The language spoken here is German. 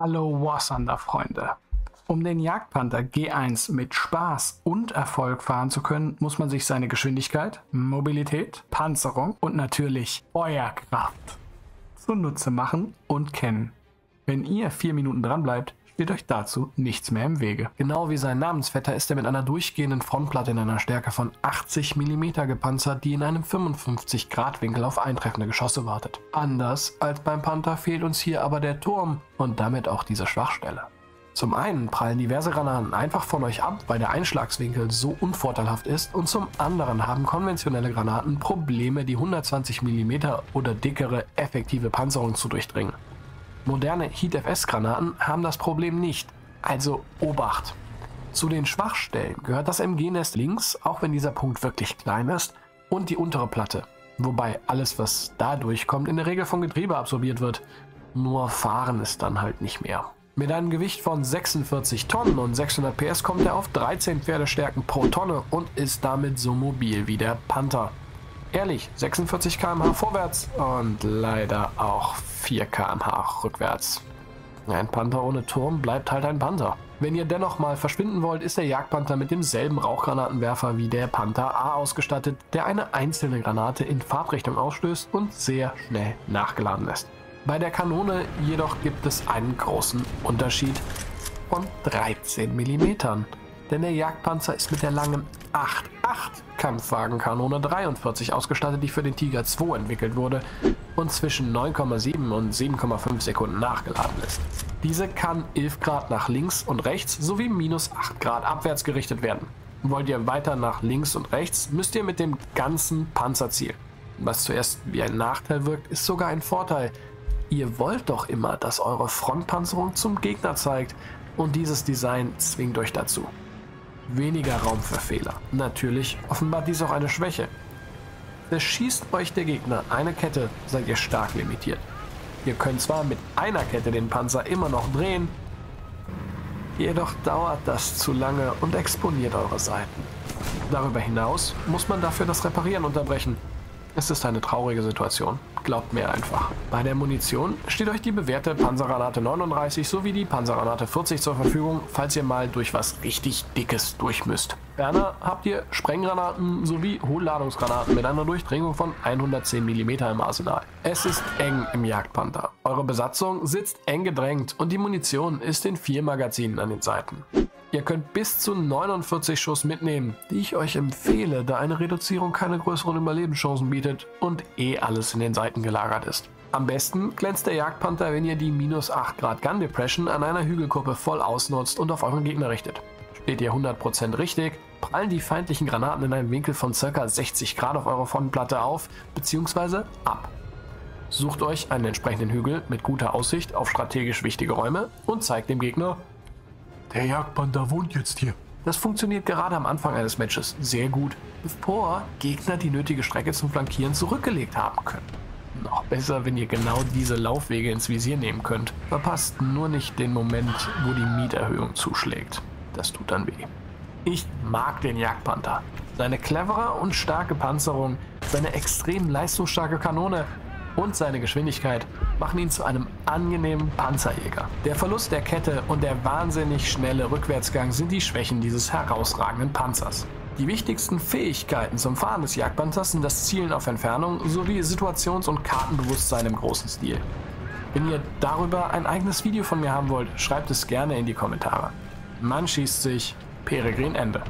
Hallo Warsander-Freunde. Um den Jagdpanther G1 mit Spaß und Erfolg fahren zu können, muss man sich seine Geschwindigkeit, Mobilität, Panzerung und natürlich Feuerkraft zunutze machen und kennen. Wenn ihr vier Minuten dran bleibt, steht euch dazu nichts mehr im Wege. Genau wie sein Namensvetter ist er mit einer durchgehenden Frontplatte in einer Stärke von 80 mm gepanzert, die in einem 55 Grad Winkel auf eintreffende Geschosse wartet. Anders als beim Panther fehlt uns hier aber der Turm und damit auch diese Schwachstelle. Zum einen prallen diverse Granaten einfach von euch ab, weil der Einschlagswinkel so unvorteilhaft ist und zum anderen haben konventionelle Granaten Probleme, die 120 mm oder dickere effektive Panzerung zu durchdringen. Moderne Heat-FS-Granaten haben das Problem nicht, also Obacht. Zu den Schwachstellen gehört das MG-Nest links, auch wenn dieser Punkt wirklich klein ist, und die untere Platte. Wobei alles, was da durchkommt, in der Regel vom Getriebe absorbiert wird. Nur fahren ist dann halt nicht mehr. Mit einem Gewicht von 46 Tonnen und 600 PS kommt er auf 13 Pferdestärken pro Tonne und ist damit so mobil wie der Panther. Ehrlich, 46 km/h vorwärts und leider auch 4 km/h rückwärts. Ein Panther ohne Turm bleibt halt ein Panther. Wenn ihr dennoch mal verschwinden wollt, ist der Jagdpanther mit demselben Rauchgranatenwerfer wie der Panther A ausgestattet, der eine einzelne Granate in Fahrtrichtung ausstößt und sehr schnell nachgeladen lässt. Bei der Kanone jedoch gibt es einen großen Unterschied von 13 mm. Denn der Jagdpanzer ist mit der langen 8 Kampfwagenkanone 43 ausgestattet, die für den Tiger 2 entwickelt wurde und zwischen 9,7 und 7,5 Sekunden nachgeladen ist. Diese kann 11 Grad nach links und rechts sowie minus 8 Grad abwärts gerichtet werden. Wollt ihr weiter nach links und rechts, müsst ihr mit dem ganzen Panzer zielen. Was zuerst wie ein Nachteil wirkt, ist sogar ein Vorteil. Ihr wollt doch immer, dass eure Frontpanzerung zum Gegner zeigt und dieses Design zwingt euch dazu weniger Raum für Fehler. Natürlich offenbart dies auch eine Schwäche. Beschießt euch der Gegner eine Kette, seid ihr stark limitiert. Ihr könnt zwar mit einer Kette den Panzer immer noch drehen, jedoch dauert das zu lange und exponiert eure Seiten. Darüber hinaus muss man dafür das Reparieren unterbrechen. Es ist eine traurige Situation. Glaubt mir einfach. Bei der Munition steht euch die bewährte Panzergranate 39 sowie die Panzergranate 40 zur Verfügung, falls ihr mal durch was richtig Dickes durch müsst. Ferner habt ihr Sprenggranaten sowie Hohlladungsgranaten mit einer Durchdringung von 110 mm im Arsenal. Es ist eng im Jagdpanther. Eure Besatzung sitzt eng gedrängt und die Munition ist in vier Magazinen an den Seiten. Ihr könnt bis zu 49 Schuss mitnehmen, die ich euch empfehle, da eine Reduzierung keine größeren Überlebenschancen bietet und eh alles in den Seiten gelagert ist. Am besten glänzt der Jagdpanther, wenn ihr die minus 8 Grad Gun Depression an einer Hügelkuppe voll ausnutzt und auf euren Gegner richtet. Steht ihr 100% richtig, prallen die feindlichen Granaten in einem Winkel von ca. 60 Grad auf eurer Frontplatte auf bzw. ab. Sucht euch einen entsprechenden Hügel mit guter Aussicht auf strategisch wichtige Räume und zeigt dem Gegner, der Jagdpanther wohnt jetzt hier. Das funktioniert gerade am Anfang eines Matches sehr gut, bevor Gegner die nötige Strecke zum Flankieren zurückgelegt haben können. Noch besser, wenn ihr genau diese Laufwege ins Visier nehmen könnt. Verpasst nur nicht den Moment, wo die Mieterhöhung zuschlägt. Das tut dann weh. Ich mag den Jagdpanther. Seine clevere und starke Panzerung, seine extrem leistungsstarke Kanone und seine Geschwindigkeit machen ihn zu einem angenehmen Panzerjäger. Der Verlust der Kette und der wahnsinnig schnelle Rückwärtsgang sind die Schwächen dieses herausragenden Panzers. Die wichtigsten Fähigkeiten zum Fahren des Jagdpanzers sind das Zielen auf Entfernung sowie Situations- und Kartenbewusstsein im großen Stil. Wenn ihr darüber ein eigenes Video von mir haben wollt, schreibt es gerne in die Kommentare. Man schießt sich, Peregrin Ende.